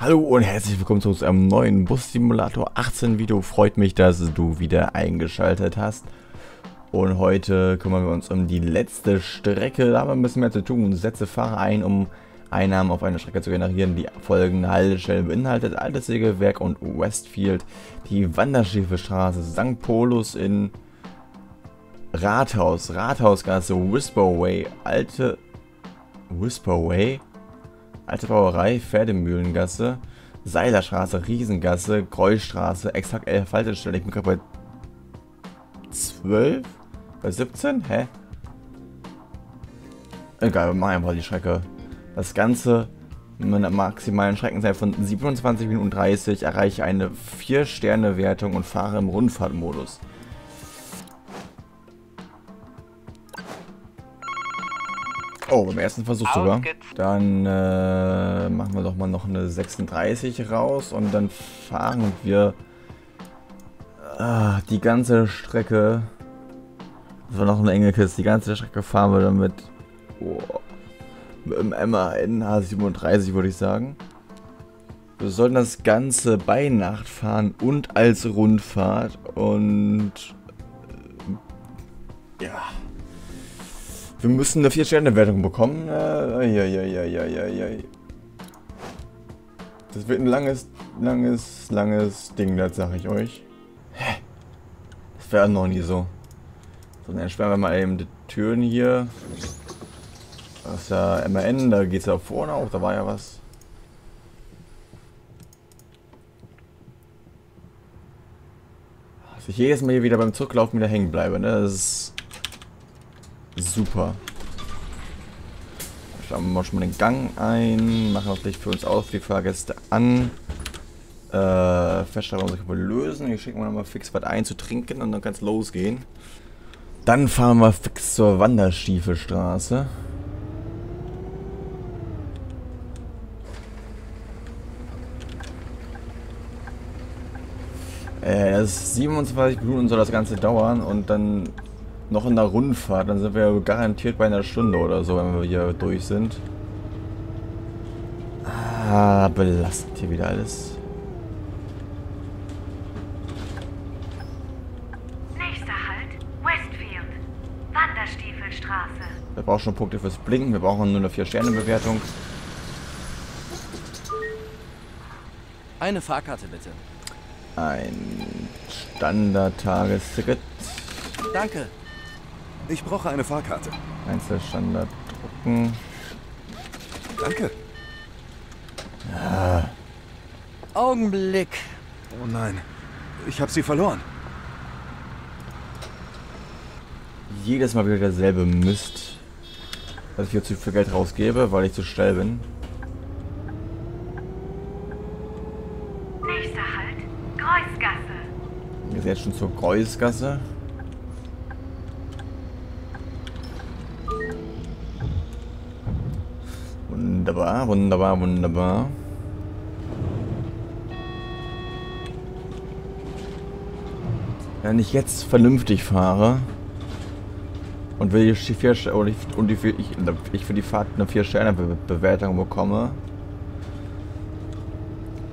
Hallo und herzlich willkommen zu einem neuen Bus Simulator 18 Video. Freut mich, dass du wieder eingeschaltet hast. Und heute kümmern wir uns um die letzte Strecke. Da haben wir ein bisschen mehr zu tun. Setze Fahrer ein, um Einnahmen auf einer Strecke zu generieren, die folgende Haltestellen beinhaltet. Altes Sägewerk und Westfield. Die Wanderschiefelstraße, St. Polus in Rathaus, Rathausgasse, Whisperway, alte Whisperway, alte Brauerei, Pferdemühlengasse, Seilerstraße, Riesengasse, Kreuzstraße, exakt 11 Haltestellen. Ich bin gerade bei 12? Bei 17? Hä? Egal, wir machen einfach die Strecke. Das Ganze mit einer maximalen Streckenzeit von 27 Minuten 30 erreiche eine 4-Sterne-Wertung und fahre im Rundfahrtmodus. Oh, beim ersten Versuch sogar. Dann äh, machen wir doch mal noch eine 36 raus und dann fahren wir ah, die ganze Strecke. Das war noch eine enge Kiste. Die ganze Strecke fahren wir dann mit, oh, mit dem MAN H37, würde ich sagen. Wir sollten das Ganze bei Nacht fahren und als Rundfahrt und äh, ja. Wir müssen eine 4-Sterne-Wertung bekommen. Äh. Das wird ein langes, langes, langes Ding, das sage ich euch. Hä? Das wäre noch nie so. So, dann entsperren wir mal eben die Türen hier. Das ist ja MAN, da geht es ja vorne auch, da war ja was. Dass ich jedes Mal hier wieder beim Zurücklaufen wieder hängen bleibe, ne? Das ist Super. Schauen wir schon mal den Gang ein. Machen auch Licht für uns auf, die Fahrgäste an. Äh, Feststellung wohl lösen. Ich schicke mal nochmal fix was ein zu trinken und dann kann es losgehen. Dann fahren wir fix zur Wanderstiefelstraße. Äh, das ist 27 Minuten soll das Ganze dauern und dann noch in der Rundfahrt, dann sind wir garantiert bei einer Stunde oder so, wenn wir hier durch sind. Ah, belastend hier wieder alles. Nächster Halt, Westfield. Wanderstiefelstraße. Wir brauchen schon Punkte fürs Blinken, wir brauchen nur eine 4-Sterne-Bewertung. Eine Fahrkarte bitte. Ein Standard-Tagesticket. Danke. Ich brauche eine Fahrkarte. Einzelstandard drucken. Danke. Ja. Augenblick. Oh nein. Ich habe sie verloren. Jedes Mal wieder derselbe Mist. Dass ich hier zu viel Geld rausgebe, weil ich zu schnell bin. Nächster Halt, Kreuzgasse. Wir sind jetzt schon zur Kreuzgasse. Wunderbar, wunderbar, wunderbar. Wenn ich jetzt vernünftig fahre und will ich die vier und ich, und die, ich, ich für die Fahrt eine 4 Sterne Bewertung bekomme,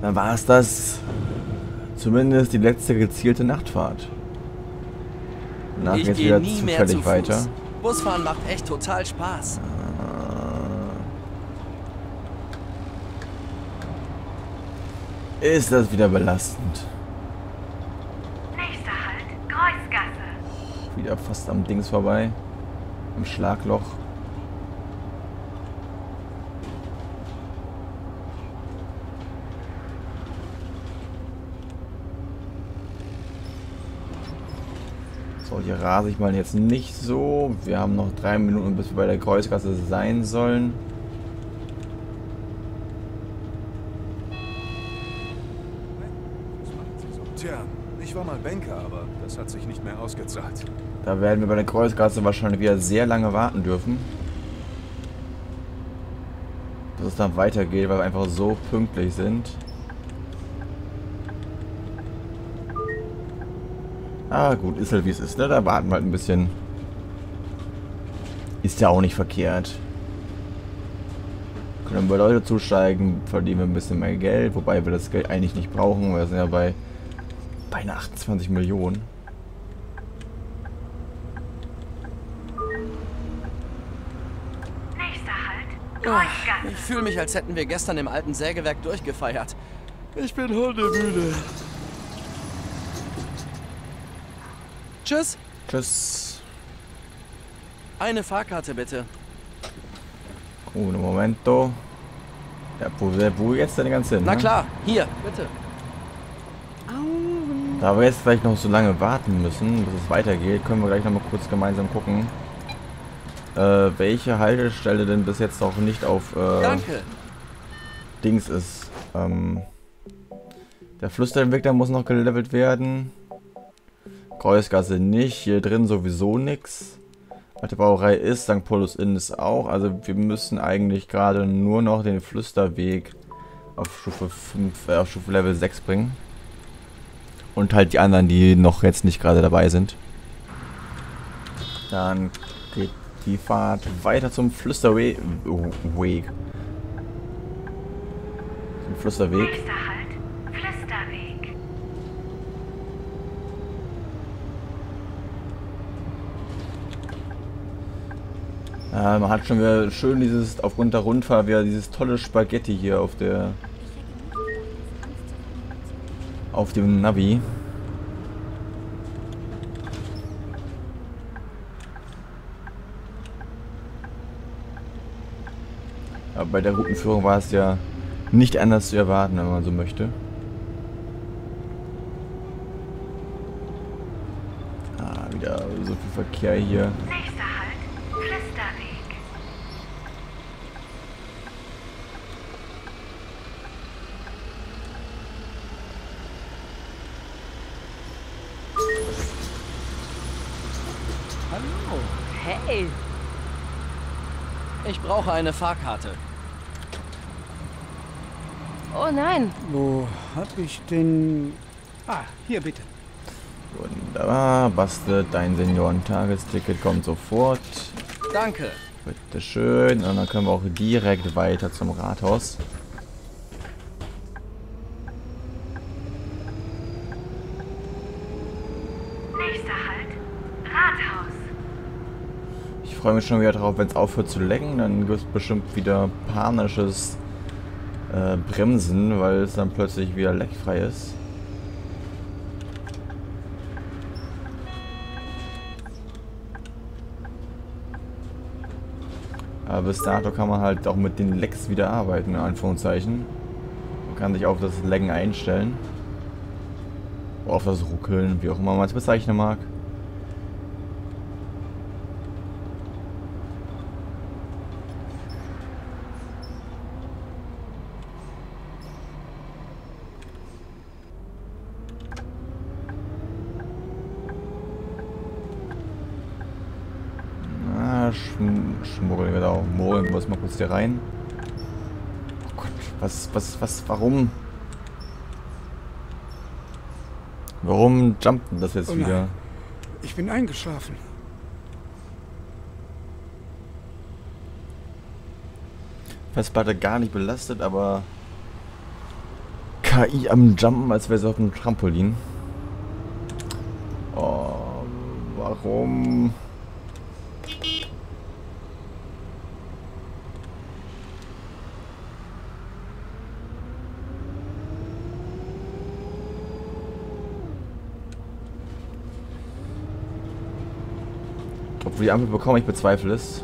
dann war es das zumindest die letzte gezielte Nachtfahrt. Danach ich geht's gehe wieder nie mehr zufällig zu Fuß. weiter. Busfahren macht echt total Spaß. Ist das wieder belastend. Nächster Halt, Kreuzgasse. Wieder fast am Dings vorbei. Am Schlagloch. So, hier rase ich mal jetzt nicht so. Wir haben noch drei Minuten, bis wir bei der Kreuzgasse sein sollen. Tja, ich war mal Banker, aber das hat sich nicht mehr ausgezahlt. Da werden wir bei der Kreuzgasse wahrscheinlich wieder sehr lange warten dürfen. Bis es dann weitergeht, weil wir einfach so pünktlich sind. Ah gut, ist halt wie es ist, ne? Da warten wir halt ein bisschen. Ist ja auch nicht verkehrt. Können wir Leute zusteigen, verdienen wir ein bisschen mehr Geld, wobei wir das Geld eigentlich nicht brauchen, wir sind ja bei beinahe 28 Millionen. Ich fühle mich, als hätten wir gestern im alten Sägewerk durchgefeiert. Ich bin hundemüde. Tschüss. Tschüss. Eine Fahrkarte bitte. Un momento. Ja, wo, wo jetzt denn ganz hin? Na ne? klar, hier, bitte. Da wir jetzt vielleicht noch so lange warten müssen, bis es weitergeht, können wir gleich noch mal kurz gemeinsam gucken, äh, welche Haltestelle denn bis jetzt noch nicht auf äh. Dings ist. Ähm, der Flüsterentwickler muss noch gelevelt werden. Kreuzgasse nicht, hier drin sowieso nix. Alte Brauerei ist, St. Paulus Inn ist auch. Also wir müssen eigentlich gerade nur noch den Flüsterweg auf Stufe 5, äh, auf Stufe Level 6 bringen. Und halt die anderen, die noch jetzt nicht gerade dabei sind. Dann die Fahrt weiter zum Flüsterweg. Weg. Zum Flüsterweg. Nächster Halt, Flüsterweg. Ja, man hat schon wieder schön dieses, aufgrund der Rundfahrt, wieder dieses tolle Spaghetti hier auf der. auf dem Navi. Bei der Routenführung war es ja nicht anders zu erwarten, wenn man so möchte. Ah, wieder so viel Verkehr hier. Nächster Halt, Flüsterweg. Hallo. Hey, Ich brauche eine Fahrkarte. Oh nein, Wo hab ich denn... Ah, hier bitte. Wunderbar, bastelt dein Seniorentagesticket kommt sofort. Danke. Bitte schön. Und dann können wir auch direkt weiter zum Rathaus. Nächster Halt, Rathaus. Ich freue mich schon wieder drauf, wenn es aufhört zu lecken. Dann gibt es bestimmt wieder panisches äh, Bremsen, weil es dann plötzlich wieder leckfrei ist. Aber bis dato kann man halt auch mit den Lecks wieder arbeiten, in Anführungszeichen. Man kann sich auf das Lecken einstellen. Auf das Ruckeln, wie auch immer man es bezeichnen mag. Na, schm schmuggeln wir da auch. Mogeln wir es mal kurz hier rein. Oh Gott, was, was, was, warum? Warum jumpt denn das jetzt Oh wieder? Ich bin eingeschlafen. Festplatte gar nicht belastet, aber KI am Jumpen, als wäre sie auf einem Trampolin. Oh, warum? Obwohl die Ampel bekomme, ich bezweifle es.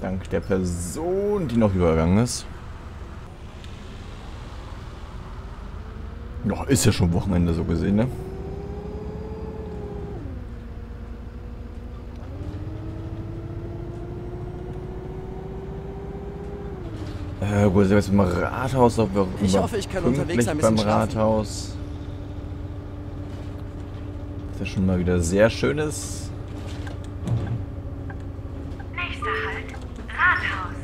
Dank der Person, die noch übergegangen ist. Ja, ist ja schon Wochenende so gesehen, ne? Äh, gut, sind wir jetzt im Rathaus? Ob wir Ich hoffe, ich kann pünktlich unterwegs ein bisschen beim schlafen. Rathaus. Das ist ja schon mal wieder sehr schönes. Nächster Halt, Rathaus.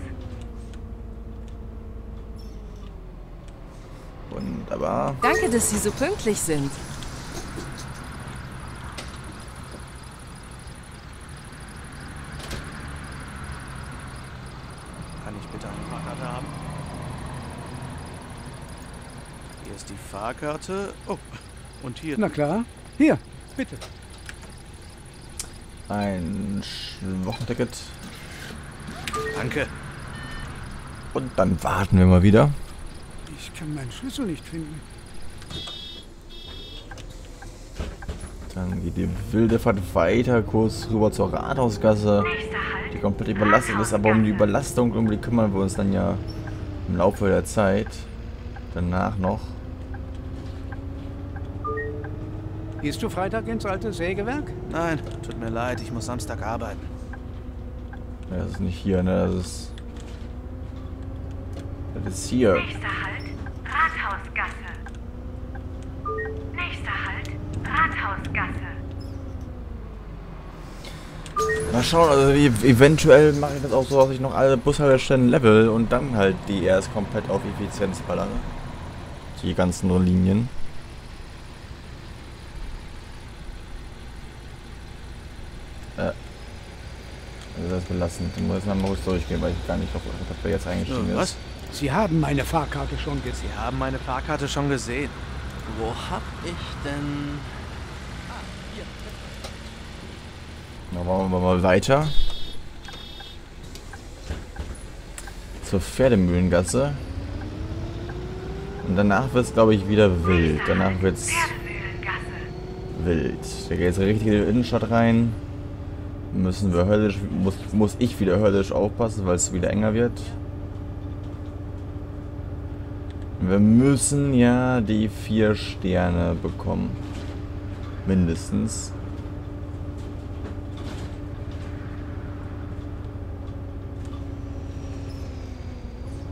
Wunderbar. danke, dass Sie so pünktlich sind. Hier Fahrkarte. Oh, und hier. Na klar. Hier, bitte. Ein Wochenticket. Danke. Und dann warten wir mal wieder. Ich kann meinen Schlüssel nicht finden. Dann geht die wilde Fahrt weiter, kurz rüber zur Rathausgasse. Die komplett überlastet ist, aber um die Überlastung, um die kümmern wir uns dann ja im Laufe der Zeit. Danach noch. Gehst du Freitag ins alte Sägewerk? Nein, tut mir leid, ich muss Samstag arbeiten. Ja, Das ist nicht hier, ne? Das ist. Das ist hier. Nächster Halt. Rathausgasse. Nächster Halt. Rathausgasse. Mal schauen, also eventuell mache ich das auch so, dass ich noch alle Bushaltestellen level und dann halt die erst komplett auf Effizienz ballere. Die ganzen Linien. Äh. Ist belastend. Ich muss jetzt mal kurz durchgehen, weil ich gar nicht auf was jetzt eingestiegen ist. was? Sie haben meine Fahrkarte schon gesehen. Sie haben meine Fahrkarte schon gesehen. Wo hab ich denn... Dann machen wir mal weiter. Zur Pferdemühlengasse. Und danach wird es, glaube ich, wieder wild. Danach wird es Pferdemühlengasse. wild. Da geht jetzt richtig in die Innenstadt rein. Müssen wir höllisch, muss, muss ich wieder höllisch aufpassen, weil es wieder enger wird. Wir müssen ja die vier Sterne bekommen. Mindestens.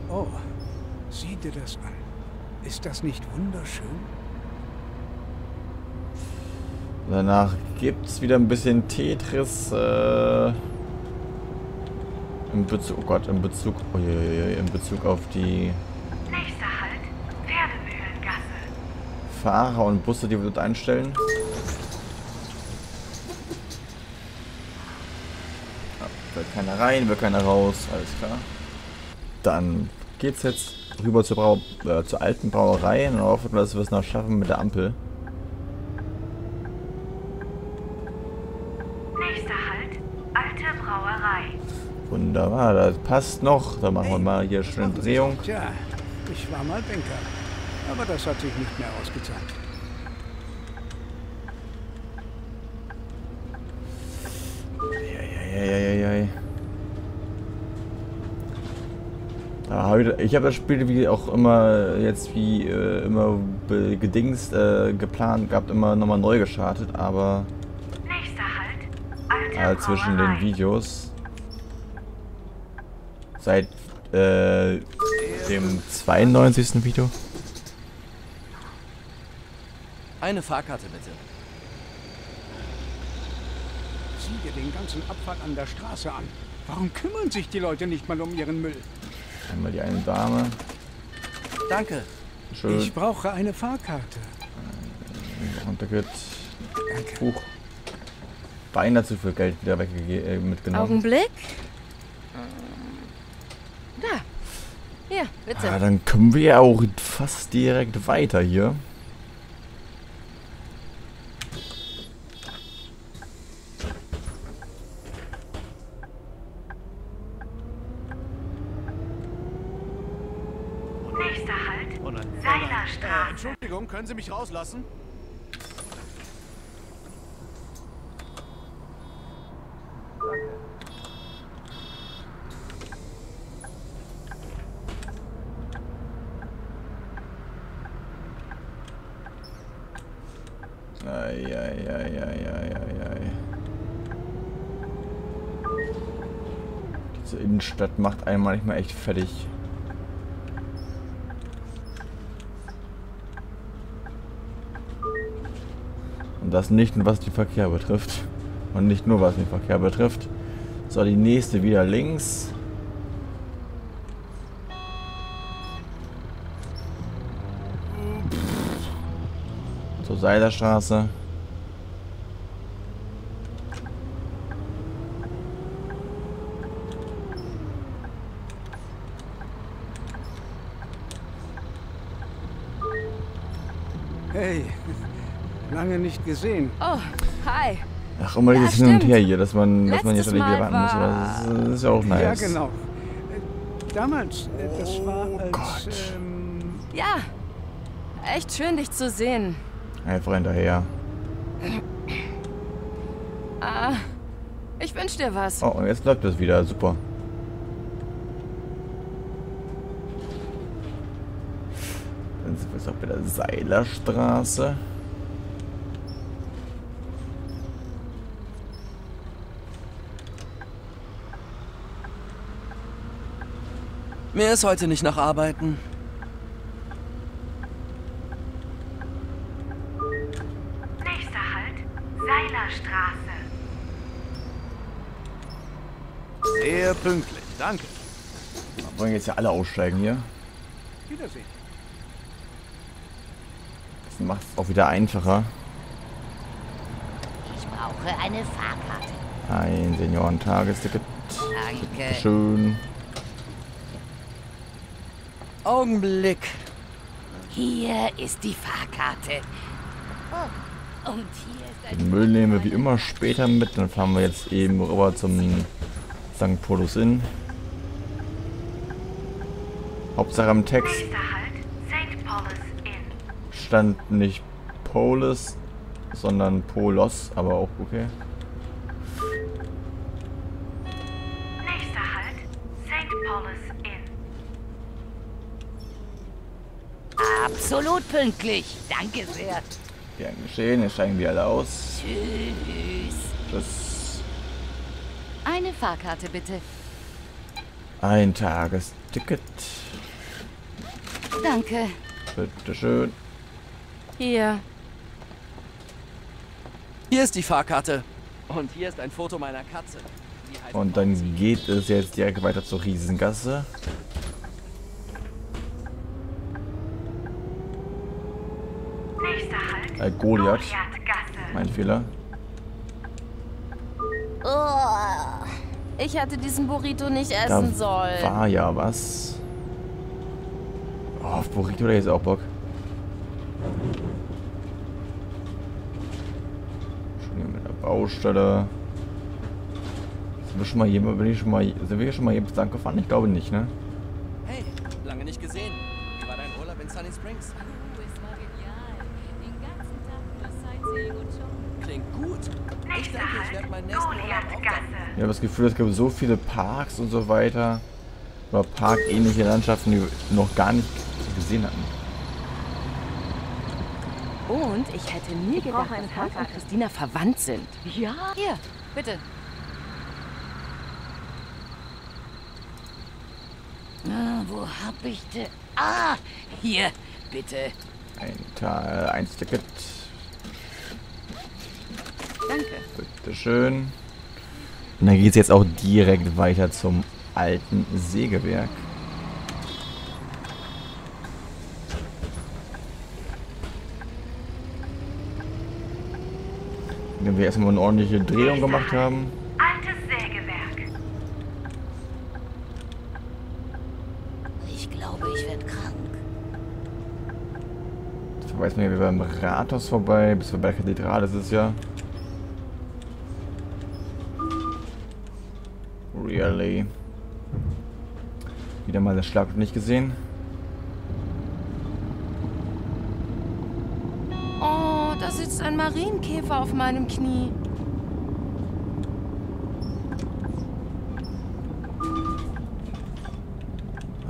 Oh, sieh dir das an. Ist das nicht wunderschön? Danach gibt es wieder ein bisschen Tetris. Äh, in Bezug, oh Gott, in Bezug, uiuiui, in Bezug auf die Nächster Halt. Pferdemühlengasse. Fahrer und Busse, die wir dort einstellen. Ja, will keiner rein, will keiner raus, alles klar. Dann geht's jetzt rüber zur, Brau äh, zur alten Brauerei und hoffen, dass wir es noch schaffen mit der Ampel. Nächster Halt. Alte Brauerei. Wunderbar, das passt noch. Dann machen wir mal hier schön eine Drehung. Tja, ich war mal Banker. Aber das hat sich nicht mehr ausgezahlt. Eieieiei. Ich ich habe das Spiel wie auch immer jetzt wie äh, immer gedingst äh, geplant gehabt, immer nochmal neu gestartet, aber Halt. Äh, zwischen den. Videos seit äh, dem 92. Video. Eine Fahrkarte bitte. Sieh dir den ganzen Abfall an der Straße an. Warum kümmern sich die Leute nicht mal um ihren Müll? Einmal die eine Dame. Danke. Schön. Ich brauche eine Fahrkarte. Runtergeht. Danke. Huch. Beinahe zu viel Geld wieder weggege äh, mitgenommen. Augenblick. Da. Hier, bitte. Ah, dann können wir ja auch fast direkt weiter hier. Nächster Halt. Oh. Seilerstraße. Entschuldigung, können Sie mich rauslassen? Eieieiei. Diese Innenstadt macht einen manchmal echt fertig. Und das nicht nur was den Verkehr betrifft. Und nicht nur was den Verkehr betrifft. So, die nächste wieder links. Zur Seilerstraße. Hey, lange nicht gesehen. Oh, hi. Ach, immer Ja, dieses Hin und. Her hier, dass man, dass man hier ständig wieder warten muss. Das ist, ja auch nice. Ja, genau. Äh, Damals, äh, das war als... Gott. Ähm, Ja, echt schön, dich zu sehen. Einfach hinterher. Ah, ich wünsch dir was. Oh, und jetzt läuft das wieder. Super. Dann sind wir jetzt auch bei der Seilerstraße. Mir ist heute nicht nach Arbeiten. Nächster Halt, Seilerstraße. Sehr pünktlich, danke. Wollen jetzt ja alle aussteigen hier. Wiedersehen. Macht es auch wieder einfacher. Ich brauche eine Fahrkarte. Ein Seniorentagesticket. Danke. Schön. Augenblick. Hier ist die Fahrkarte. Oh, und hier ist Den. Müll nehmen wir wie immer später mit. Dann fahren wir jetzt eben rüber zum St. Paulus Inn. Hauptsache im Text Nächster Halt, St. Paulus. Stand nicht Polis, sondern Polos, aber auch okay. Nächster Halt, St. Paulus Inn. Absolut pünktlich. Danke sehr. Gern geschehen, jetzt steigen wir alle aus. Tschüss. Tschüss. Eine Fahrkarte bitte. Ein Tagesticket. Danke. Bitteschön. Hier. Hier ist die Fahrkarte. Und hier ist ein Foto meiner Katze. Und dann geht es jetzt direkt weiter zur Riesengasse. Nächster Halt, Äh, Goliath. Mein Fehler. Oh, ich hatte diesen Burrito nicht Da essen sollen. war ja was. Oh, auf Burrito da jetzt auch Bock. Schon hier mit der Baustelle. Sind wir schon mal jemand, bin ich schon mal, sind wir hier schon mal jemand lang gefahren? Ich glaube nicht, ne? Hey, lange nicht gesehen. Wie war dein Urlaub in Sunny Springs? es war genial. Den ganzen Tag nur Sightseeing und Shoppen. Klingt gut. Ich denke, ich werde meinen nächsten Urlaub auch. Ich habe das Gefühl, es gibt so viele Parks und so weiter. Oder parkähnliche Landschaften, die wir noch gar nicht gesehen hatten. Und ich hätte nie gedacht, brauche eine dass Hans und. Christina verwandt sind. Ja? Hier, bitte. Ah, wo hab ich denn... Ah, hier, bitte. Ein Teil, ein Ticket. Danke. Bitteschön. Und dann geht es jetzt auch direkt weiter zum alten Sägewerk. Wenn wir erstmal eine ordentliche Drehung gemacht haben. Altes Sägewerk. Ich glaube, ich werde krank. Jetzt verweist man hier wieder beim Rathaus vorbei, bis wir bei der Kathedrale ist es ja. Really. Wieder mal das Schlagwort nicht gesehen. Oh, da sitzt ein Marienkäfer auf meinem Knie.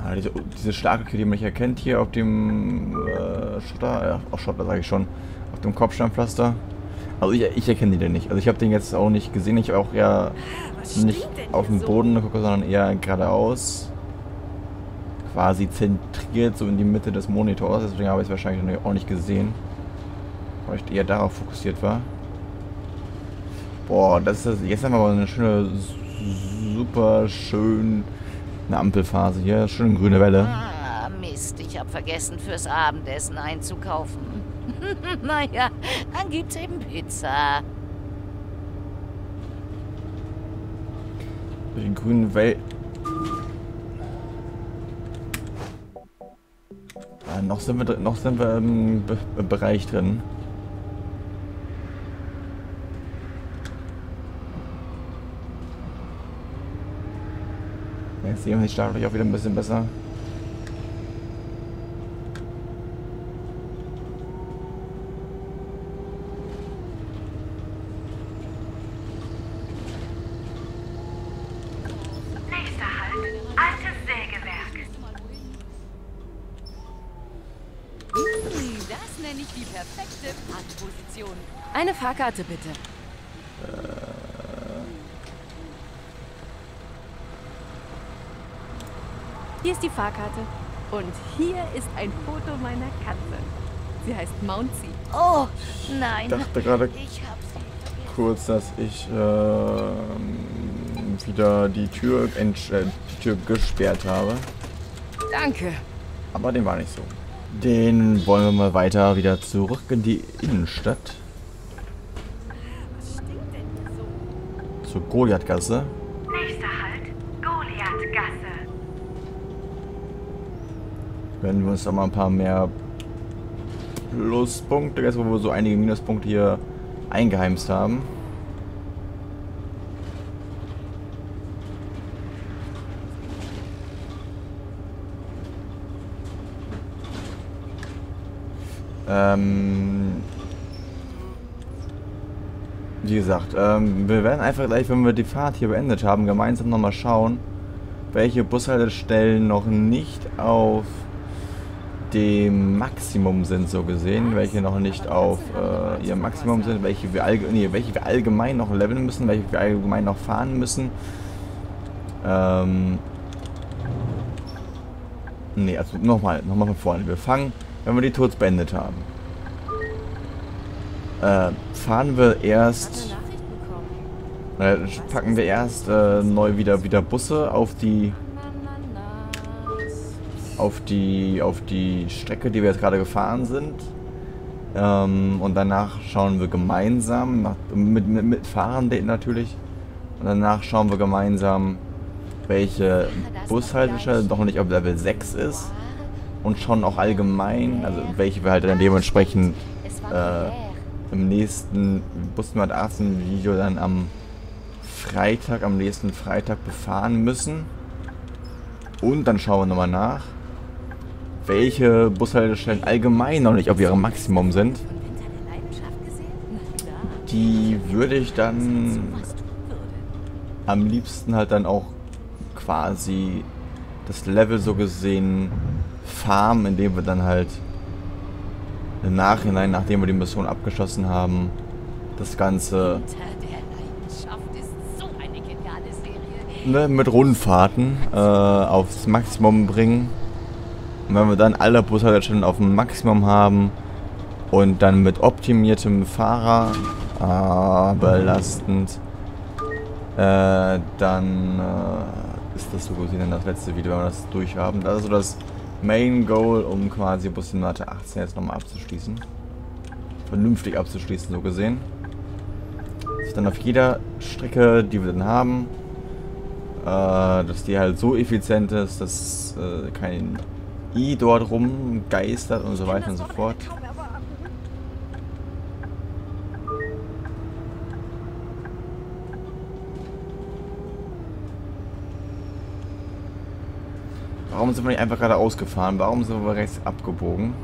Ah, diese, diese Schlaglöcher, die man nicht erkennt hier auf dem äh, Schotter, ja, auf Schotter sage ich schon, auf dem Kopfsteinpflaster. Also ich, ich erkenne die denn nicht. Also ich habe den jetzt auch nicht gesehen. Ich habe auch eher nicht auf den Boden geguckt, sondern eher geradeaus. Quasi zentriert, so in die Mitte des Monitors. Deswegen habe ich es wahrscheinlich auch nicht gesehen. Weil ich eher darauf fokussiert war. Boah, das ist jetzt haben wir aber eine schöne, super schön eine Ampelphase hier, schön grüne Welle. Ah, Mist, ich habe vergessen, fürs Abendessen einzukaufen. naja, dann gibt's eben Pizza. Durch den grünen Wellen. Ah, noch sind wir, noch sind wir im Be im Bereich drin. Sehen wir die Start auch wieder ein bisschen besser. Nächster Halt, altes Sägewerk. Hm, Das nenne ich die perfekte Parkposition. Eine Fahrkarte bitte. Hier ist die Fahrkarte. Und hier ist ein Foto meiner Katze. Sie heißt Mouncy. Oh, Ich nein. dachte gerade Ich hab sie vergessen. kurz, dass ich ähm, wieder die Tür, äh, die Tür gesperrt habe. Danke. Aber dem war nicht so. Den wollen wir mal weiter wieder zurück in die Innenstadt. Zur Goliathgasse. Nächster Halt, Goliathgasse. Werden wir uns doch mal ein paar mehr Pluspunkte, jetzt wo wir so einige Minuspunkte hier eingeheimst haben. Ähm, wie gesagt, ähm, wir werden einfach gleich, wenn wir die Fahrt hier beendet haben, gemeinsam nochmal schauen, welche Bushaltestellen noch nicht auf dem Maximum sind, so gesehen, welche noch nicht auf äh, ihr Maximum sind, welche wir, nee, welche wir allgemein noch leveln müssen, welche wir allgemein noch fahren müssen. Ähm, nee, also nochmal, nochmal von vorne. Wir fangen, wenn wir die Tours beendet haben. Äh, fahren wir erst äh, packen wir erst äh, neu wieder wieder Busse auf die auf die auf die Strecke, die wir jetzt gerade gefahren sind. Ähm, und danach schauen wir gemeinsam mit, mit, mit Fahrenden natürlich. Und danach schauen wir gemeinsam, welche Bushaltestelle noch nicht auf Level 6 ist. Und schauen auch allgemein, also welche wir halt dann dementsprechend äh, im nächsten Busmat 18 Video dann am Freitag, am nächsten Freitag befahren müssen. Und dann schauen wir nochmal nach, welche Bushaltestellen allgemein noch nicht auf ihrem Maximum sind. Die würde ich dann am liebsten halt dann auch quasi das Level so gesehen farmen, indem wir dann halt im Nachhinein, nachdem wir die Mission abgeschlossen haben, das Ganze ne, mit Rundfahrten äh, aufs Maximum bringen. Und wenn wir dann alle Bushaltestellen auf dem Maximum haben und dann mit optimiertem Fahrer, äh, belastend, äh, dann äh, ist das so gesehen das letzte Video, wenn wir das durchhaben. Das ist so das Main Goal, um quasi Bussimulator 18 jetzt nochmal abzuschließen. Vernünftig abzuschließen, so gesehen. Dass dann auf jeder Strecke, die wir dann haben, äh, dass die halt so effizient ist, dass äh, kein I dort rumgeistert und so weiter und so fort. Warum sind wir nicht einfach gerade ausgefahren? Warum sind wir rechts abgebogen?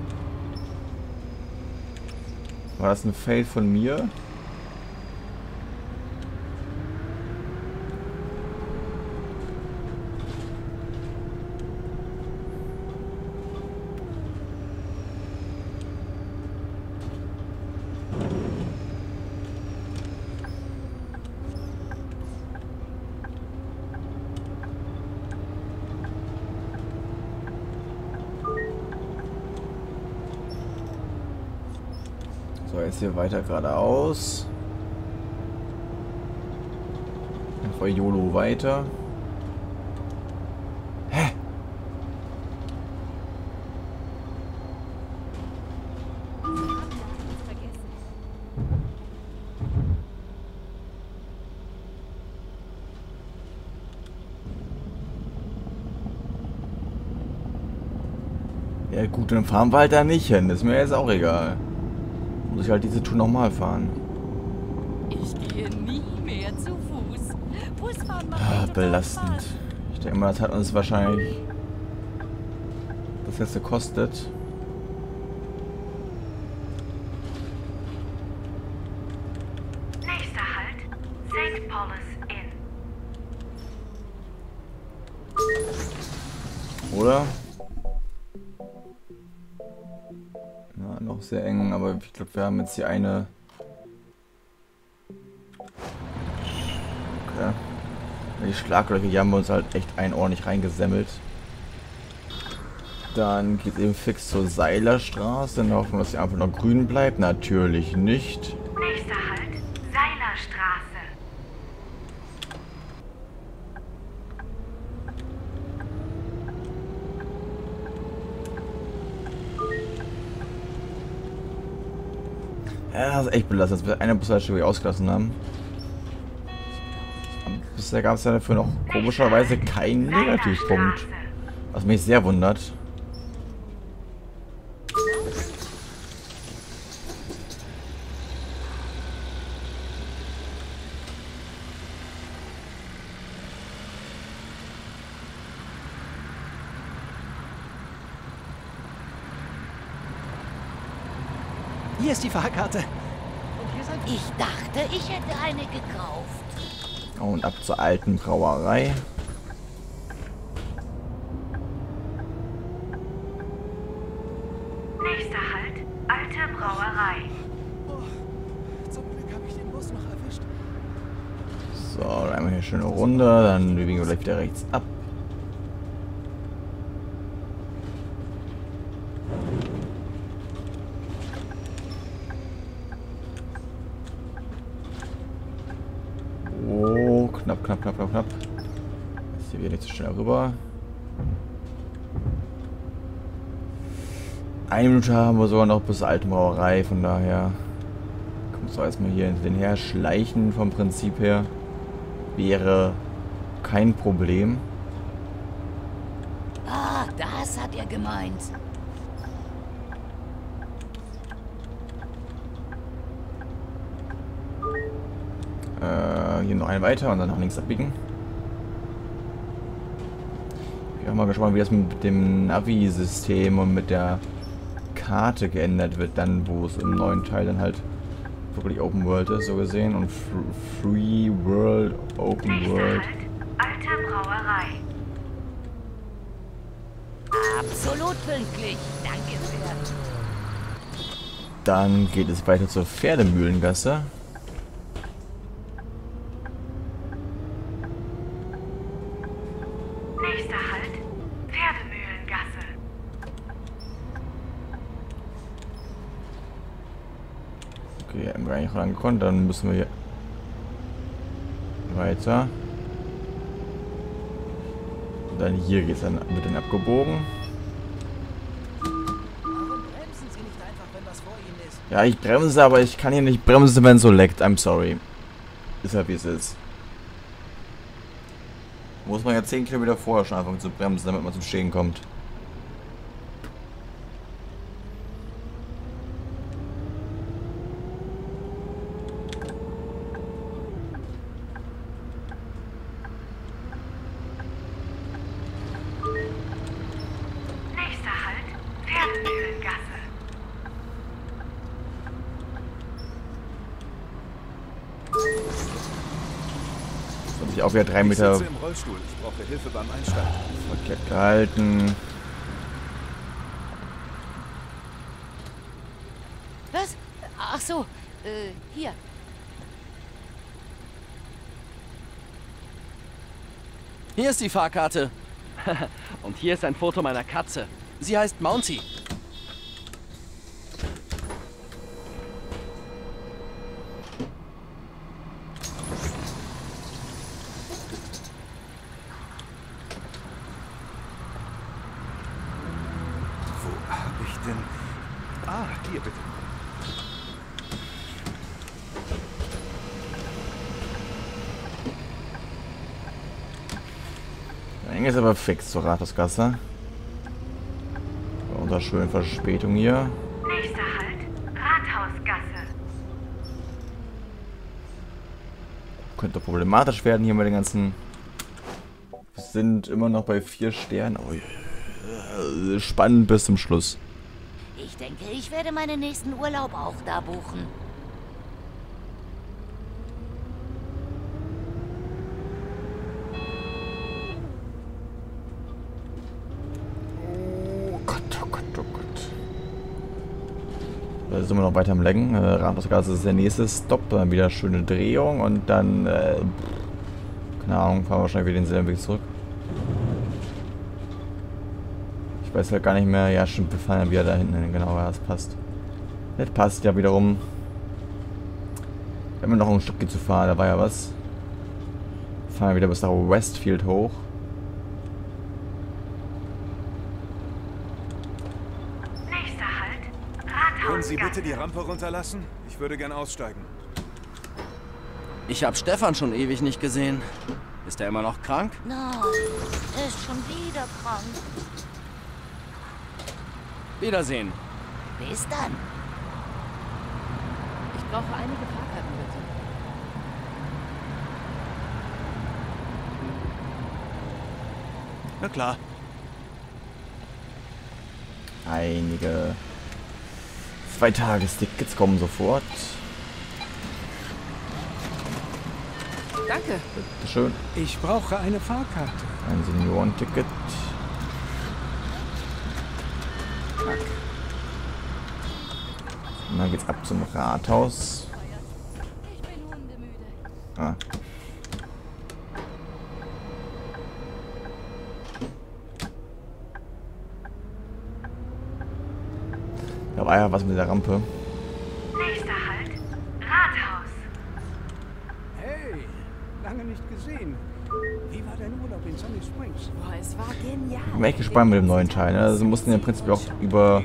War das ein Fail von mir? Jetzt hier weiter geradeaus. Einfach YOLO weiter. Hä? Ja gut, dann fahren wir halt da nicht hin. Ist mir jetzt auch egal. Ich halt diese Tour nochmal fahren. Ich gehe nie mehr zu Fuß. Busfahren Ah, belastend. Ich denke mal, das hat uns wahrscheinlich das jetzt gekostet. Glaube, wir haben jetzt hier eine. Okay. Die Schlaglöcher, die haben wir uns halt echt ein ordentlich reingesemmelt. Dann geht eben fix zur Seilerstraße. Dann hoffen wir, dass sie einfach noch grün bleibt. Natürlich nicht. Nächster Halt, Seilerstraße. Ja, das ist echt belastend, dass wir eine Bushaltestelle ausgelassen haben. Bisher gab es ja dafür noch komischerweise keinen Negativpunkt. Was mich sehr wundert. Ist die Fahrkarte. Ich dachte, ich hätte eine gekauft. Und ab zur alten Brauerei. Nächster Halt, Alte Brauerei. Zum Glück habe ich den Bus noch erwischt. So, einmal hier schöne Runde. Dann biegen wir gleich wieder rechts ab. Oh, knapp, knapp, knapp. Ist hier wieder nicht so schnell rüber. Eine Minute haben wir sogar noch bis zur alten Brauerei, von daher kommt so erstmal hier hinter den her schleichen vom Prinzip her. Wäre kein Problem. Ah, das hat er gemeint. Hier noch einen weiter und dann nach links abbiegen. Ich bin auch mal gespannt, wie das mit dem Navi-System und mit der Karte geändert wird, dann wo es im neuen Teil dann halt wirklich Open World ist, so gesehen. Und Fr- Free World, Open Nächster World. Halt, Alte Brauerei. Absolut pünktlich. Danke sehr. Dann geht es weiter zur Pferdemühlengasse. Nächster Halt, Pferdemühlengasse. Okay, rangekommen. Dann müssen wir hier weiter. Dann hier geht's dann wird dann abgebogen. Ja, ich bremse, aber ich kann hier nicht bremsen, wenn es so leckt. I'm sorry. Ist halt wie es ist. Muss man ja 10 Kilometer vorher schon anfangen zu bremsen, damit man zum Stehen kommt. Nächster Halt, Pferdemühlengasse. Jetzt habe ich auch wieder 3 Ich Meter sitze im Rollstuhl. Ich brauche Hilfe beim Einsteigen. verkehrt gehalten. Was? Ach so, äh, hier. Hier ist die Fahrkarte. Und hier ist ein Foto meiner Katze. Sie heißt Mounty. Wo habe ich denn... Ah, hier bitte. Ging es aber fix zur Rathausgasse. unserer schönen Verspätung hier. Nächster Halt, Rathausgasse. Könnte problematisch werden hier mit den ganzen... Wir sind immer noch bei vier Sternen. Oh, spannend bis zum Schluss. Ich denke, ich werde meinen nächsten Urlaub auch da buchen. Oh Gott, oh Gott, oh Gott. Da sind wir noch weiter am Lenken. Äh, Rathausgasse ist der nächste Stop. Dann wieder schöne Drehung und dann, äh, keine Ahnung, fahren wir wahrscheinlich wieder denselben Weg zurück. Ich weiß halt gar nicht mehr. Ja, stimmt, wir fahren ja wieder da hinten hin. Genau, ja, das passt. Das passt ja wiederum. Wir haben ja noch ein Stück zu fahren, da war ja was. Fahren wir wieder bis nach Westfield hoch. Nächster Halt, Können Sie bitte die Rampe runterlassen? Ich würde gern aussteigen. Ich habe Stefan schon ewig nicht gesehen. Ist er immer noch krank? Nein, er ist schon wieder krank. Wiedersehen. Bis dann. Ich brauche einige Fahrkarten, bitte. Na klar. Einige Zweitagestickets kommen sofort. Danke. Bitte schön. Ich brauche eine Fahrkarte. Ein Seniorenticket. Zack. Und dann geht's ab zum Rathaus. Ah. Da war ja was mit der Rampe. Nächster Halt, Rathaus. Hey, lange nicht gesehen. Wie war dein Urlaub in Sunny Springs? Boah, es war genial. Ich bin echt gespannt mit dem neuen Teil. Ne? Also mussten ja im Prinzip auch über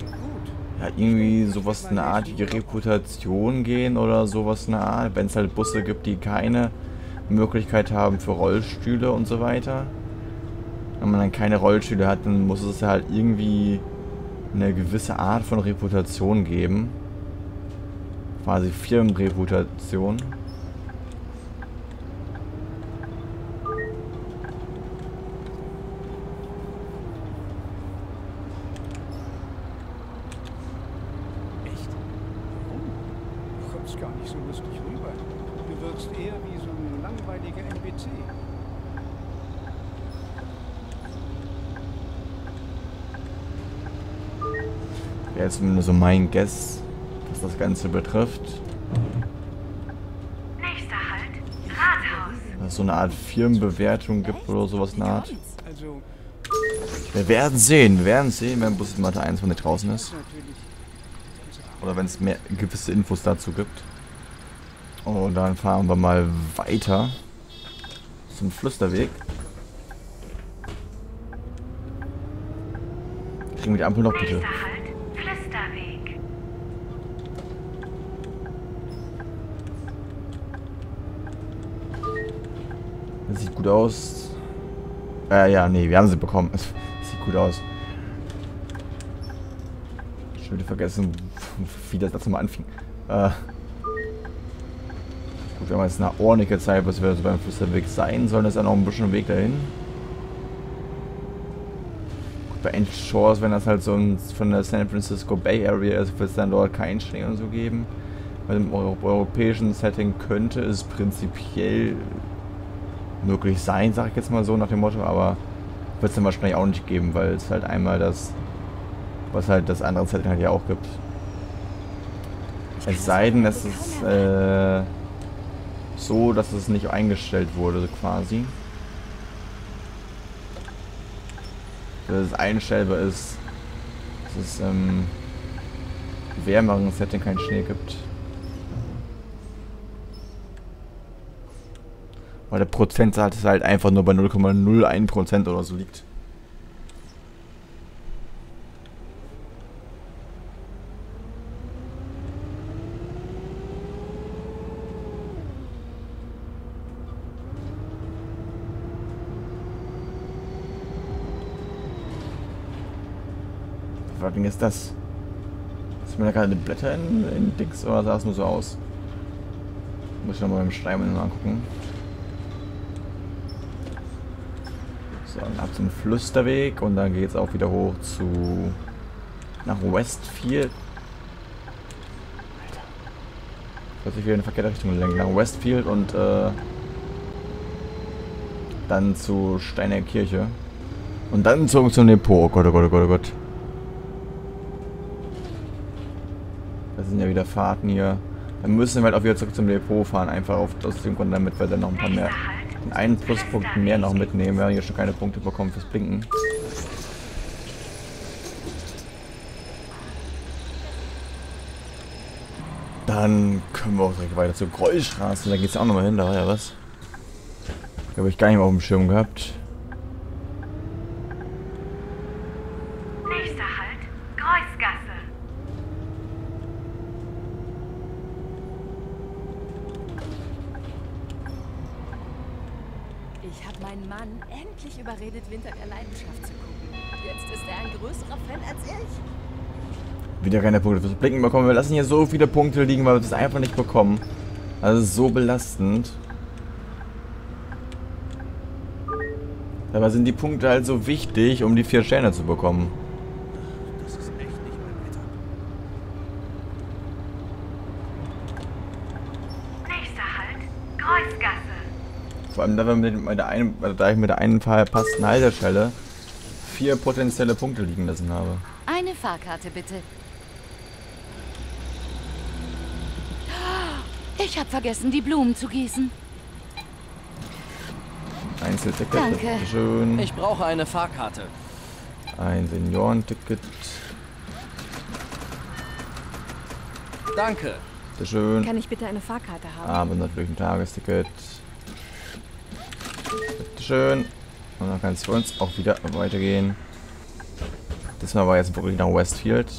irgendwie sowas in eine Art wie Reputation gehen oder sowas in eine Art. Wenn es halt Busse gibt, die keine Möglichkeit haben für Rollstühle und so weiter. Wenn man dann keine Rollstühle hat, dann muss es halt irgendwie eine gewisse Art von Reputation geben. Quasi Firmenreputation. Echt? Warum? Du kommst gar nicht so lustig rüber. Du wirkst eher wie so ein langweiliger NPC. Wäre jetzt zumindest so mein Guess, was das Ganze betrifft. Nächster Halt, Rathaus. Dass es so eine Art Firmenbewertung gibt oder sowas in der Art. Wir werden sehen, wir werden sehen, wenn Bus Mathe 1 von draußen ist. Oder wenn es mehr gewisse Infos dazu gibt. Und dann fahren wir mal weiter zum Flüsterweg. Kriegen wir die Ampel noch bitte? Nächster Halt, Flüsterweg. Das sieht gut aus. Äh, ja, nee, wir haben sie bekommen. sieht gut aus. Schon wieder vergessen, wie das letzte Mal anfing. Äh. Gut, wir haben jetzt eine ordentliche Zeit, bis wir so beim Flüsterweg sein sollen. Das ist ja noch ein bisschen Weg dahin. Gut, bei End Shores, wenn das halt so ein, von der San Francisco Bay Area ist, wird es dann dort keinen Schnee und so geben. Weil im Euro europäischen Setting könnte es prinzipiell möglich sein, sag ich jetzt mal so nach dem Motto, aber wird es dann wahrscheinlich auch nicht geben, weil es halt einmal das, was halt das andere Setting halt ja auch gibt. Es sei denn, es ist äh, so, dass es nicht eingestellt wurde quasi. Dass es einstellbar ist, dass es im wärmeren Setting keinen Schnee gibt. Weil der Prozentsatz halt einfach nur bei 0,01% oder so liegt. was ist das? Ist mir da gerade Blätter in, in Dings oder sah es nur so aus? Muss ich nochmal beim Schreiben angucken. So, dann ab zum Flüsterweg und dann geht es auch wieder hoch zu nach Westfield. Alter. Dass ich wieder in die verkehrte Richtung lenken. Nach Westfield und äh, dann zu Steiner Kirche. Und dann zurück zum Depot. Oh Gott, oh Gott, oh Gott, oh Gott. Das sind ja wieder Fahrten hier. Dann müssen wir halt auch wieder zurück zum Depot fahren. Einfach auf, aus dem Grund, damit wir dann noch ein paar mehr, einen Pluspunkt mehr noch mitnehmen. Wir haben hier schon keine Punkte bekommen fürs Blinken. Dann können wir auch direkt weiter zur Grollstraße. Da geht es auch nochmal hin. Da war ja was. Habe ich gar nicht mehr auf dem Schirm gehabt. Nächster Halt, Kreuzgasse. Ich habe meinen Mann endlich überredet, Winter der Leidenschaft zu gucken. Jetzt ist er ein größerer Fan als ich. Wieder keine Punkte fürs Blinken bekommen. Wir lassen hier so viele Punkte liegen, weil wir das einfach nicht bekommen. Das ist so belastend. Dabei sind die Punkte halt so wichtig, um die vier Sterne zu bekommen. Das ist echt nicht mein Wetter. Nächster Halt, Kreuzgasse. Vor allem, da, wir mit, mit der einen, also da ich mit der einen verpassten Haltestelle vier potenzielle Punkte liegen lassen habe. Eine Fahrkarte bitte. Ich habe vergessen, die Blumen zu gießen. Einzelticket, Danke. schön. Ich brauche eine Fahrkarte. Ein Seniorenticket, Danke. schön. Kann ich bitte eine Fahrkarte haben? Aber natürlich ein Tagesticket. Bitteschön. Und dann kann es für uns auch wieder weitergehen. Diesmal war jetzt wirklich nach Westfield.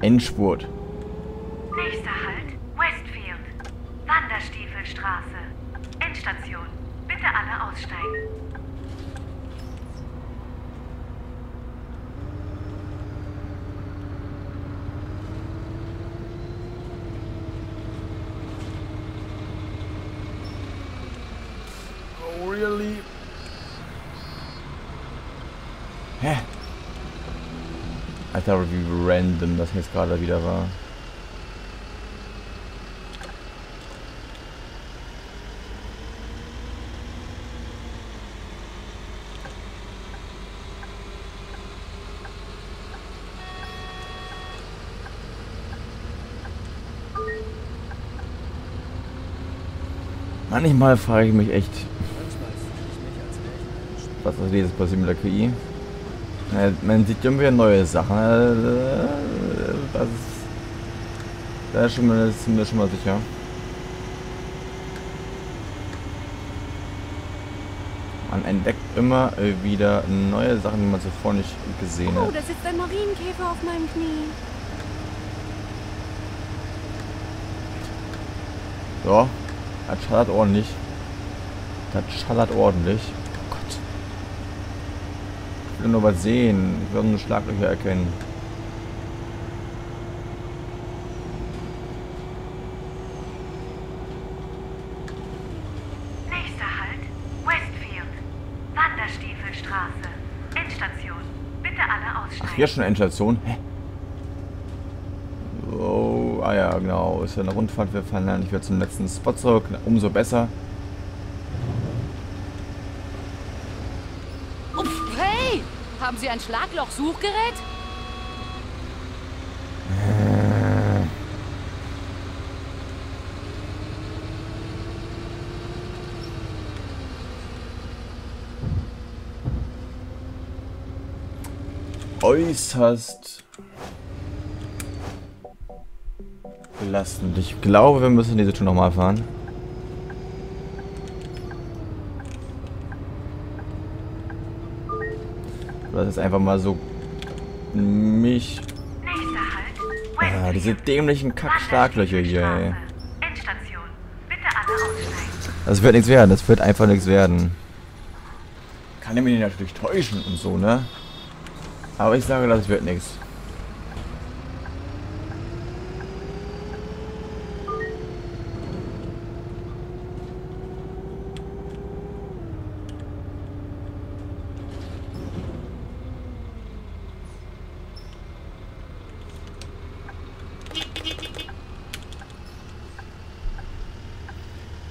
Endspurt. Nächster Halt. Wanderstiefelstraße. Endstation. Bitte alle aussteigen. Alter, wie random das jetzt gerade wieder war. Manchmal frage ich mich echt, was ist jetzt passiert mit der KI? Man sieht wieder neue Sachen. Das ist, da ist schon mal, schon mal sicher. Man entdeckt immer wieder neue Sachen, die man zuvor nicht gesehen Oh, hat. da sitzt ein Marienkäfer auf meinem Knie. So, das schallert ordentlich. Das schallert ordentlich. Oh Gott. Ich will nur was sehen. Ich will nur Schlaglöcher erkennen. Nächster Halt, Westfield. Wanderstiefelstraße. Endstation. Bitte alle aussteigen. Ach, hier schon Endstation? Hä? Oh, ah ja, genau. Ist ja eine Rundfahrt. Wir fahren ja nicht wieder zum letzten Spot zurück. Umso besser. Ups, hey! Haben Sie ein Schlagloch-Suchgerät? Äußerst belastend. Ich glaube, wir müssen diese Tour nochmal fahren. Das ist einfach mal so mich. Ah, diese dämlichen Kack-Schlaglöcher hier, ey. Das wird nichts werden, das wird einfach nichts werden. Kann er mich natürlich täuschen und so, ne? Aber ich sage, das wird nichts.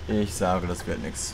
Ich sage, das wird nichts.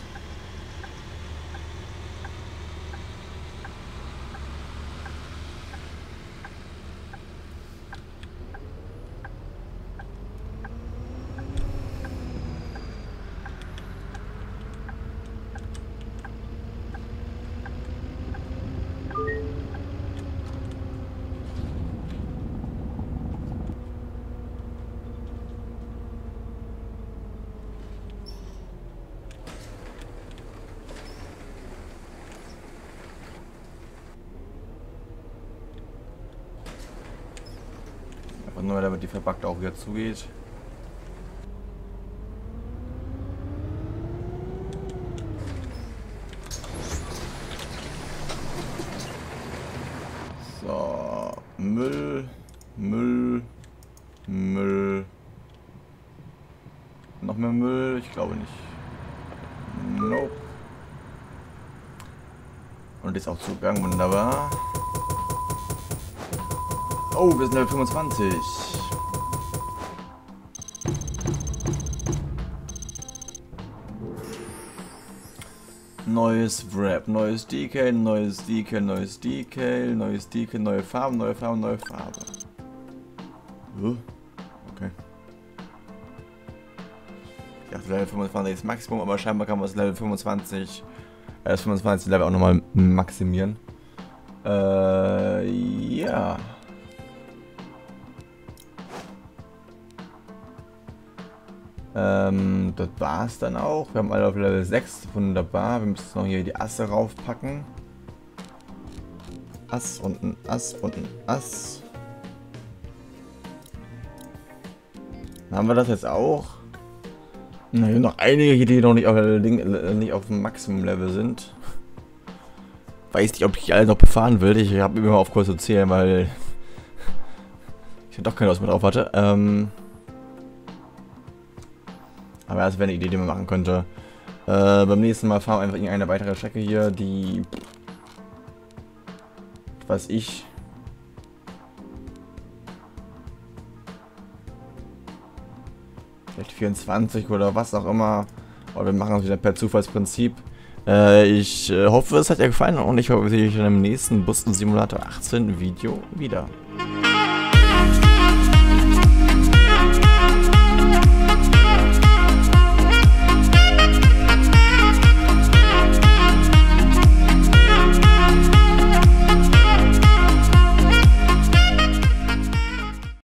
Einfach nur, damit die verpackt auch wieder zugeht. So, Müll, Müll, Müll. Noch mehr Müll? Ich glaube nicht. Nope. Und ist auch zugegangen, wunderbar. Oh, wir sind Level 25. Neues Wrap, neues Decal, neues Decal, neues Decal, neues Decal, neue Farbe, neue Farbe, neue Farbe. Okay. Ich dachte Level 25 ist Maximum, aber scheinbar kann man das Level 25, äh, das 25 Level auch nochmal maximieren. Äh, ja. Ähm, das war's dann auch. Wir haben alle auf Level 6. Wunderbar. Wir müssen noch hier die Asse raufpacken. Ass und ein Ass und ein Ass. Dann haben wir das jetzt auch. Na, hier noch einige die noch nicht auf, nicht auf dem Maximum-Level sind. Weiß nicht, ob ich alle noch befahren will. Ich habe immer auf Kurs zu zählen, weil ich doch keine Lust mehr drauf hatte. Ähm aber das wäre eine Idee, die man machen könnte. Äh, beim nächsten Mal fahren wir einfach irgendeine weitere Strecke hier, die... Was ich... Vielleicht 24 oder was auch immer. Aber wir machen es wieder per Zufallsprinzip. Äh, ich äh, hoffe, es hat dir gefallen und ich hoffe, wir sehen euch in einem nächsten Bus Simulator 18 Video wieder.